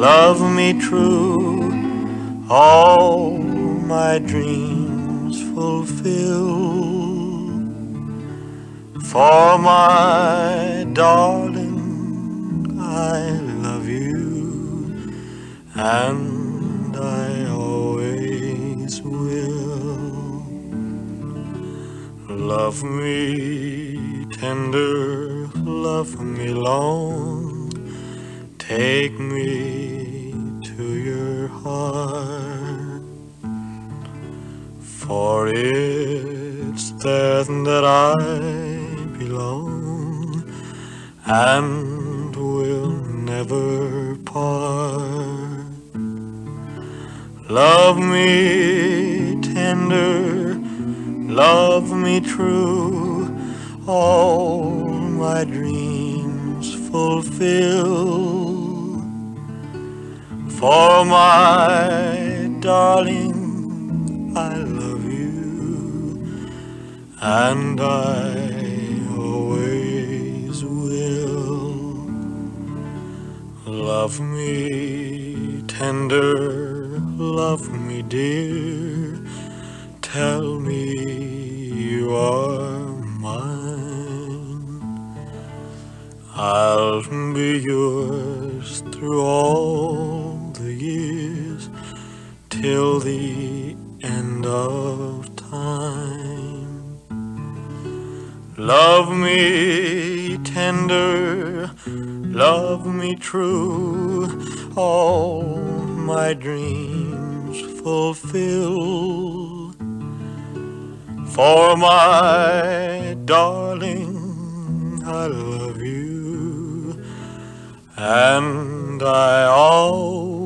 love me true, all my dreams fulfill. For my darling, I love you, and I always will. Love me tender, love me long, take me to your heart. For it's there that I belong and will never part. Love me tender, love me true, all my dreams fulfill. For my darling, I love you, and I always will. Love me tender, love me dear, tell me you are mine. I'll be yours through all the end of time. Love me tender, love me true, all my dreams fulfill. For my darling, I love you, and I always